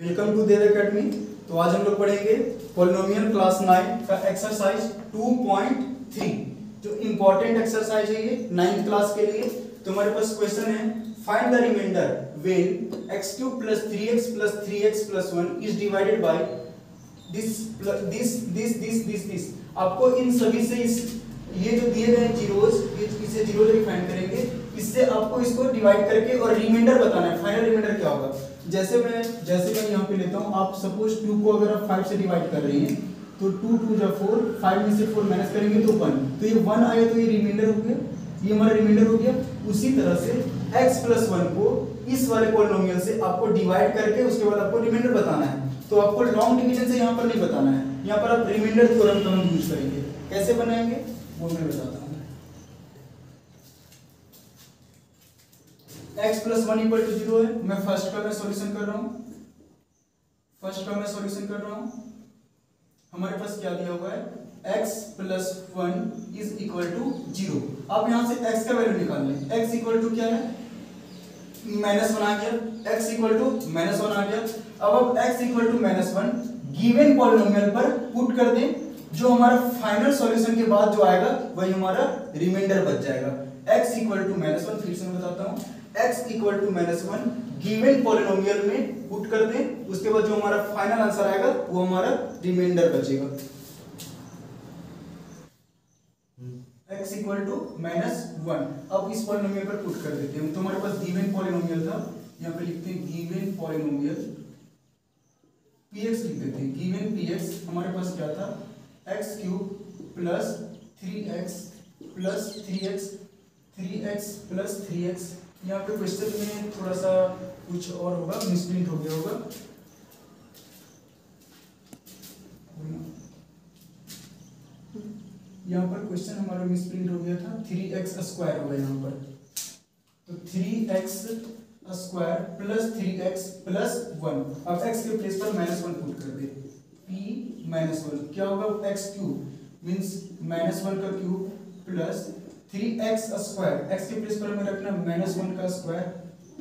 Welcome to Dev academy तो आज हम लोग पढ़ेंगे पोलिनोमियल क्लास नाइन का एक्सरसाइज 2.3 जो इंपॉर्टेंट एक्सरसाइज है ये नाइन्थ क्लास के लिए। तो हमारे पास क्वेश्चन है find the reminder when x cube plus three x plus three x plus one is divided by this this this this this आपको इन सभी से इस, ये जो दिए गए जीरोस इसे ज़ीरो जब फाइंड करेंगे। इससे आपको इसको डिवाइड करके और रिमाइंडर बताना है। फाइनल रिमाइंडर क्या होगा? जैसे मैं जैसे मैं यहाँ पे लेता हूँ, आप सपोज़ टू को अगर आप फाइव से डिवाइड कर रही हैं तो टू टू जब फोर फाइव में से फोर माइनस करेंगे तो वन तो ये वन आया तो ये रिमाइंडर हो गया. ये हमारा रिमाइंडर हो गया. उसी तरह से x प्लस वन को इस वाले पोलिनोमियल से आपको डिवाइड करके उसके बाद आपको रिमाइंडर बताना है. तो आपको लॉन्ग डिवीज़न से यहाँ पर नहीं बताना है. यहाँ पर आप रिमाइंडर थ्योरम का यूज़ करेंगे. कैसे बनाएँगे? वो मैं बताता हूँ. X plus one equal to zero है। मैं फ़र्स्ट का मैं सॉल्यूशन कर रहा हूँ। फ़र्स्ट का मैं सॉल्यूशन कर रहा हूँ। हमारे पास क्या दिया हुआ है? X plus one is equal to zero अब यहाँ से x का वैल्यू निकाल लें। X इक्वल टू क्या है? माइनस वन आ गया। X equal to minus one आ गया। अब अब x equal to minus one given polynomial पर पुट कर दें। जो हमारा फाइनल सॉल्यूशन के बाद जो आएगा, वही हमारा रिमाइंडर बच जाएगा। X equal to minus one फिर से मैं बताता हूँ। X equal to minus one given polynomial में पुट कर दें, उसके बाद जो हमारा फाइनल आंसर आएगा, वो हमारा रिमाइंडर बचेगा। X equal to minus one अब इस पॉलिनोमियल पर पुट कर देते हैं। तो हमारे पास गिवन पॉलिनोमियल था। यहाँ पे लिखते हैं गिवन पॉलिनोमियल px लिख देते हैं। गिवन px, हमारे पास क्या था? X cube plus three x plus three x three x plus three x यहाँ पे क्वेश्चन में थोड़ा सा कुछ और होगा मिसप्रिंट हो गया होगा। यहाँ पर क्वेश्चन हमारा मिसप्रिंट हो गया था थ्री एक्स स्क्वायर होगा यहाँ पर। तो three x square plus three x plus one अब एक्स के प्लेस पर माइनस वन पुट कर दे। पी माइनस वन क्या होगा? X cube means minus one का cube plus three x square x के प्लेस पर हमें रखना माइनस वन का square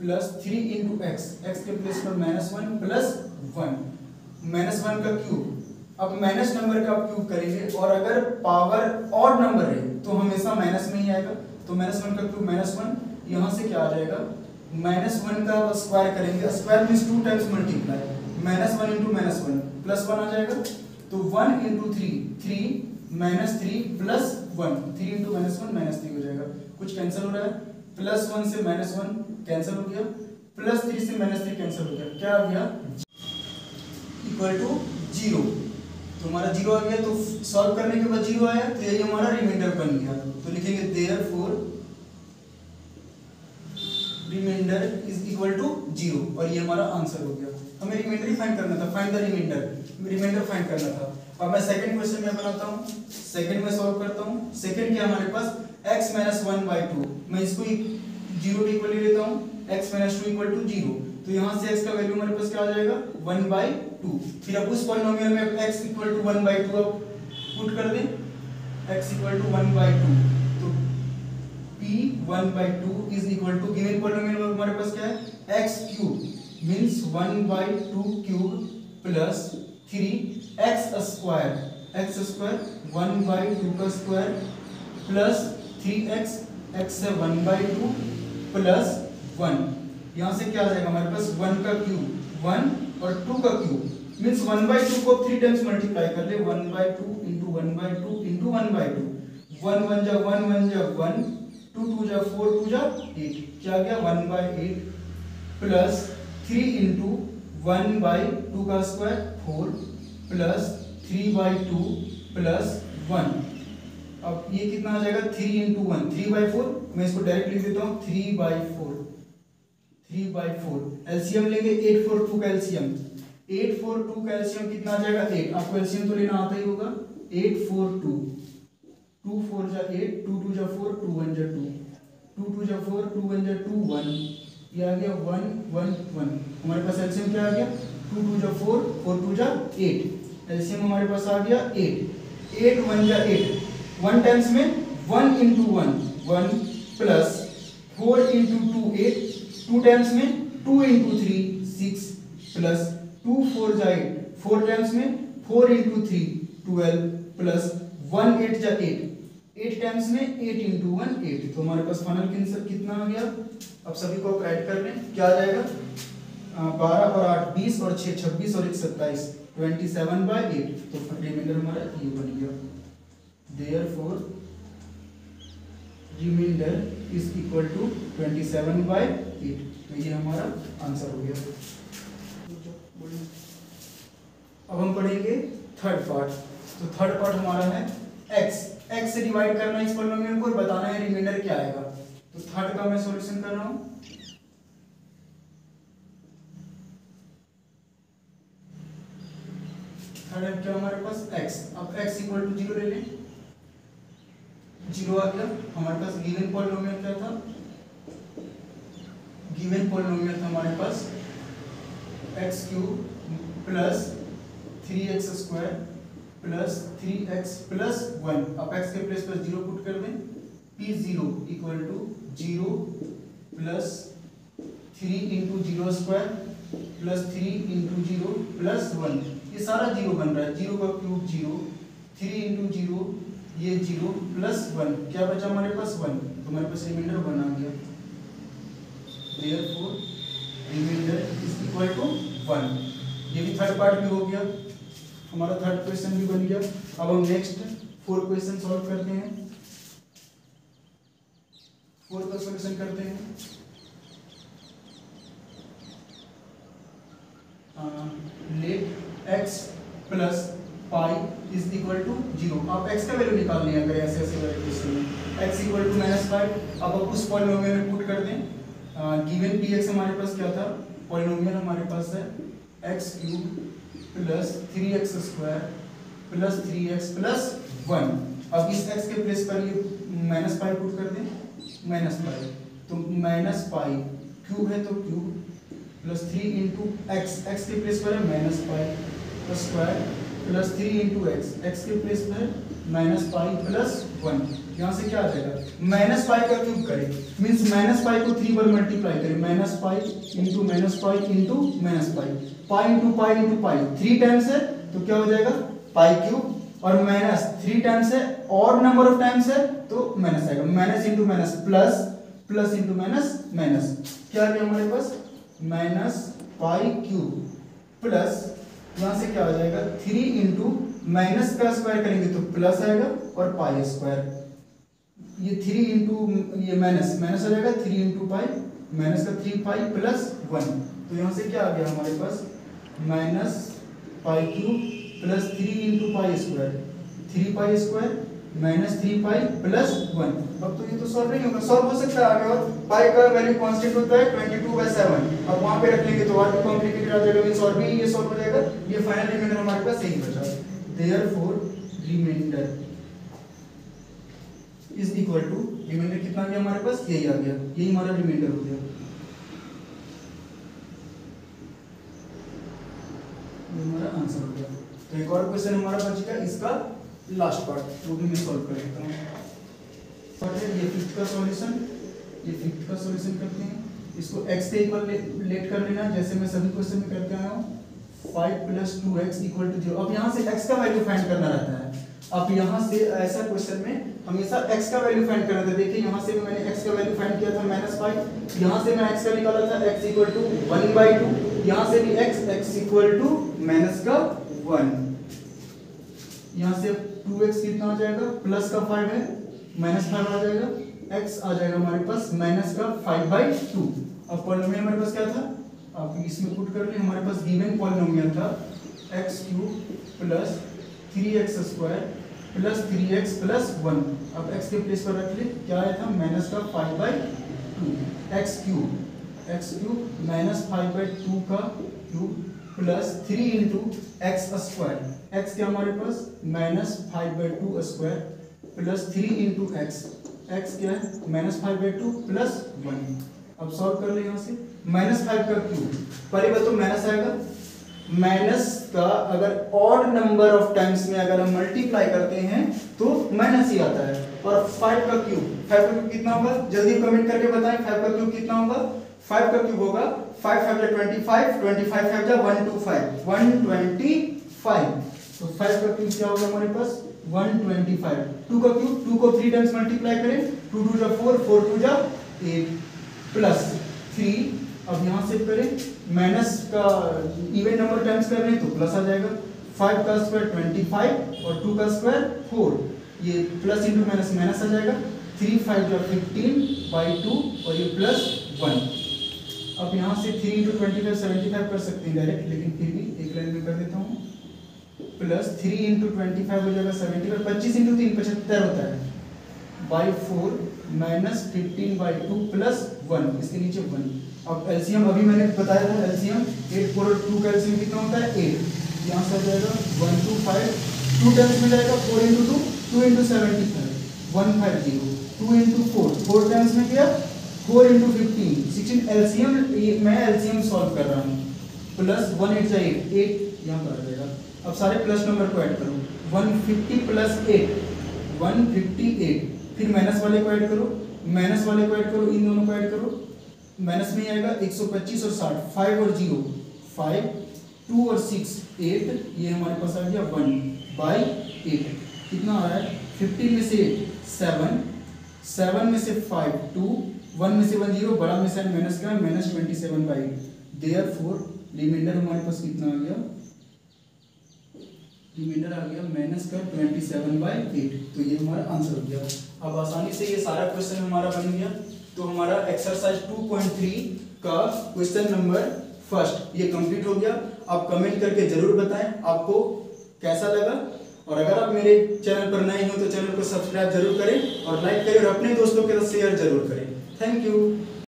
plus three into x x के प्लेस पर minus one plus one minus one का क्यूब अब माइनस नंबर का क्यूब करेंगे और अगर पावर और नंबर है तो हमेशा माइनस में ही आएगा। तो माइनस वन का क्यूब माइनस वन यहाँ से क्या आ जाएगा? माइनस वन का स्क्वायर करेंगे। Square means two times multiply minus one into minus one plus one आ जाएगा। तो one into three three minus three plus one three into minus one minus three हो जाएगा। कुछ कैंसिल हो रहा है? प्लस वन से माइनस वन कैंसिल हो गया। प्लस थ्री से माइनस थ्री कैंसिल हो गया। क्या आ गया? इक्वल टू ज़ीरो तो हमारा ज़ीरो आ गया तो सॉल्व करने के बाद ज़ीरो आया तो यही हमारा रिमाइंडर बन गया। तो लिखेंगे therefore reminder is equal to zero और ये हमारा आंसर हो गया। हमें रिमाइंडर ही फाइंड करना था। Find the reminder reminder find करना था। अब मैं सेकंड क्वेश्चन में बनाता हूँ। सेकंड में सॉल्व करता हूँ। सेकंड क्या हमारे पास? X minus one by two मैं इसको ज़ीरो इक्वल लेता हूँ। X minus two equal to zero तो यहाँ से x का वैल्यू हमारे पास क्या आ जाएगा? वन बाई टू फिर अब उस पॉलिनोमियल में x equal to one by two अब पुट कर दें। X equal to one by two तो p one by two is equal to given polynomial में हमारे पास क्या है? X cube means one by two cube plus three x square x square one by two का square plus three x x से one by two plus one यहाँ से क्या आ जाएगा हमारे पास वन का क्यूब वन और टू का cube means one by two को थ्री टाइम्स मल्टीप्लाई कर ले one by two into one by two into one by two one one जा वन वन जा वन टू टू जा फोर टू जा eight क्या गया? One by eight plus three into one by two का square four plus three by two plus one. अब ये कितना आ जाएगा? Three into one. Three by four मैं इसको डायरेक्ट लिख देता हूँ। Three by four three by four LCM लेंगे एट फोर टू का एलसीएम एट फोर टू का एलसीएम कितना आ जाएगा? एट आपको एलसीएम तो लेना आता ही होगा। Eight four two two four जा एट टू टू जा फोर टू वन जा टू टू टू जा फोर टू वन जा टू वन ये आ गया वन वन वन हमारे पास एलसीएम क्या आ गया? टू टू जा फोर फोर टू जा एट एलसीएम हमारे पास आ गया एट एट वन जा एट वन टाइम्स में one into one one plus four into two eight two times में two into three six plus two four जा एट फोर टाइम्स में four into three twelve plus one eight जा eight eight times में eight into one eight तो हमारे पास final answer कितना आ गया? अब सभी को ऐड कर लें। क्या आ जाएगा? बारह और आठ, बीस और छः छब्बीस और एक सत्ताईस ट्वेंटी सेवन बाई एट तो रिमाइंडर हमारा ये बन गया। Therefore remainder is equal to twenty seven by eight तो ये हमारा आंसर हो गया। अब हम पढ़ेंगे थर्ड पार्ट तो थर्ड पार्ट हमारा है x. X से डिवाइड करना इस पॉलिनोमियल को और बताना है रिमाइंडर क्या आएगा। तो थर्ड का मैं सॉल्यूशन कर रहा हूँ। थर्ड है क्या हमारे पास x अब x इक्वल टू ज़ीरो ले लें। ज़ीरो आ गया हमारे पास गिवन पॉलिनोमियल क्या था? गिवन पॉलिनोमियल था हमारे पास x cube plus three x square plus three x plus one अब एक्स के प्लेस पर ज़ीरो पुट कर दें। P zero equal to zero plus three into zero square plus three into zero plus one ये सारा zero बन रहा है। ज़ीरो का cube zero three into zero, ये ज़ीरो प्लस वन क्या बचा हमारे पास? वन तो हमारे पास रिमाइंडर वन आ गया। Remainder is equal to one ये भी थर्ड पार्ट भी हो गया। हमारा थर्ड क्वेश्चन भी बन गया। अब हम नेक्स्ट फोर क्वेश्चन सॉल्व करते हैं। फोर का सॉल्यूशन करते हैं let x plus pi is equal to zero आप एक्स का वैल्यू निकालनी है अगर ऐसे ऐसे वाले क्वेश्चन में x equal to minus five अब आप उस पॉलिनोमियल में पुट कर दें। गिवन पी एक्स हमारे पास क्या था? पॉलिनोमियल हमारे पास है x cube plus three x square plus three x plus one अब इस एक्स के प्लेस पर ये माइनस पाई पुट कर दें। माइनस पाई तो माइनस पाई क्यूब है तो cube plus three into x x के प्लेस पर है minus pi square plus three into x x के प्लेस पर माइनस पाई प्लस वन यहाँ से क्या आ जाएगा? माइनस पाई का क्यूब करें। मीन्स माइनस पाई को थ्री बार मल्टीप्लाई करें। Minus pi into minus pi into minus pi pi into pi into pi three times है तो क्या हो जाएगा? पाई क्यूब और माइनस थ्री टाइम्स है, और नंबर ऑफ़ टाइम्स है तो माइनस आएगा। Minus into minus plus plus into minus minus क्या आ गया हमारे पास? माइनस पाई क्यूब प्लस यहाँ से क्या हो जाएगा? थ्री इंटू माइनस का स्क्वायर करेंगे तो प्लस आएगा और पाई स्क्वायर ये थ्री इंटू ये माइनस माइनस हो जाएगा थ्री इंटू पाई माइनस का थ्री पाई प्लस वन तो यहाँ से क्या आ गया हमारे पास? Minus pi cube plus three into pi square three pi square minus three pi plus one अब तो ये तो सॉल्व नहीं होगा। सॉल्व हो सकता है आगे और। पाई का वैल्यू कांस्टेंट होता है 22 बाय 7 अब वहाँ पे रख लेंगे तो और भी कॉम्प्लिकेटेड आ जाएगा मींस और भी ये सॉल्व हो जाएगा। ये फाइनल रिमाइंडर हमारे पास, यही बचा। Therefore remainder is equal to remainder कितना आ गया हमारे पास? यही आ गया। यही हमारा रिमाइंडर हो गया। हमारा आंसर हो गया। तो एक और क्वेश्चन हमारा बच गया, इसका लास्ट पार्ट वो भी मैं सॉल्व कर लेता हूँ। ये फिफ्थ का सॉल्यूशन ये फिफ्थ का सॉल्यूशन करते हैं। इसको x के इक्वल ले, लेट कर लेना जैसे मैं सभी क्वेश्चन में करके आया हूँ। Five plus two x equal to zero अब यहाँ से x का वैल्यू फाइंड करना रहता है। अब यहाँ से ऐसा क्वेश्चन में हमेशा x का वैल्यू फाइंड करना था। देखिए यहाँ से भी मैंने x का वैल्यू फाइंड किया था माइनस फाइव यहाँ से मैं x का निकाला था x equal to one by two यहाँ से भी x x equal to minus का वन यहाँ से टू कितना आ जाएगा? प्लस का फाइव है माइनस फाइव आ जाएगा। X आ जाएगा हमारे पास माइनस का फाइव बाई टू अब पॉलिनोमियल हमारे पास क्या था? आप इसमें पुट कर ले, हमारे पास गिवन पॉलिनोमियल था x cube plus three x square plus three x plus one अब एक्स के प्लेस पर रख ले, क्या आया था? माइनस का five by two x cube x cube minus five by two का cube plus three into x square x क्या हमारे पास? Minus five by two square plus three into x x क्या है? Minus five by two plus one अब solve कर ले यहाँ से. माइनस फाइव का क्यूब पहले बात तो माइनस आएगा. माइनस का अगर ऑड नंबर ऑफ़ टाइम्स में अगर हम मल्टीप्लाई करते हैं तो माइनस ही आता है. और फाइव का क्यूब फाइव का क्यूब कितना होगा? जल्दी कमेंट करके बताएँ. फाइव का क्यूब कितना होगा? फाइव का क्यूब होगा. Five five twenty five twenty five five जा one two five one twenty five तो फाइव का क्यूब क्या होगा हमारे पास? वन ट्वेंटी फाइव टू का क्यूब टू को थ्री टाइम्स मल्टीप्लाई करें। टू टू जा फोर फोर टू जा एट प्लस थ्री अब यहाँ से करें माइनस का इवन नंबर टाइम्स कर रहे हैं तो प्लस आ जाएगा। फाइव का स्क्वायर ट्वेंटी फाइव और टू का स्क्वायर फोर ये प्लस इंटू माइनस माइनस आ जाएगा। थ्री फाइव जो फिफ्टीन बाई टू और ये प्लस वन अब यहाँ से three into twenty five seventy five कर सकते हैं डायरेक्ट लेकिन फिर भी एक लाइन में कर देता हूँ। Plus three into twenty five हो जाएगा सेवेंटी फाइव पच्चीस इंटू तीन, पचहत्तर होता है। By four minus fifteen by two plus one इसके नीचे वन अब एलसीएम अभी मैंने बताया था एलसीएम एट फोर टू का एलसीएम कितना होता है? एट यहाँ से आ जाएगा one two five two times में जाएगा four into two two into seventy five one five zero two into four four times में गया four into fifteen sixteen LCM मैं एलसीएम सॉल्व कर रहा हूँ। प्लस वन एट जा एट एट यहाँ पर आ जाएगा। अब सारे प्लस नंबर को ऐड करो। One fifty plus eight one fifty eight फिर माइनस वाले को ऐड करो माइनस वाले को ऐड करो, इन दोनों को ऐड करो। माइनस में आएगा 125 और 60 फाइव और ज़ीरो फाइव टू और सिक्स एट ये हमारे पास आ गया वन बाई एट कितना आ रहा है? फिफ्टीन में से सेवन सेवन में से फाइव टू वन में से वन ज़ीरो बड़ा में से माइनस का minus twenty seven by therefore remainder हमारे पास कितना आ गया? रिमाइंडर आ गया माइनस का ट्वेंटी सेवन बाई एट तो ये हमारा आंसर हो गया। अब आसानी से ये सारा क्वेश्चन हमारा बन गया। तो हमारा एक्सरसाइज 2.3 का क्वेश्चन नंबर फ़र्स्ट ये कंप्लीट हो गया। आप कमेंट करके ज़रूर बताएँ आपको कैसा लगा। और अगर आप मेरे चैनल पर नए हो तो चैनल को सब्सक्राइब ज़रूर करें और लाइक करें और अपने दोस्तों के साथ शेयर ज़रूर करें। Thank you